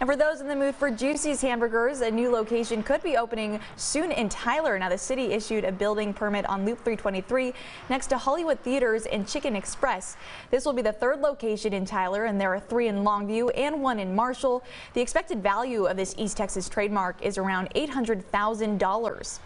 And for those in the mood for Jucy's hamburgers, a new location could be opening soon in Tyler. Now, the city issued a building permit on Loop 323 next to Hollywood Theaters and Chicken Express. This will be the third location in Tyler, and there are three in Longview and one in Marshall. The expected value of this East Texas trademark is around $800,000.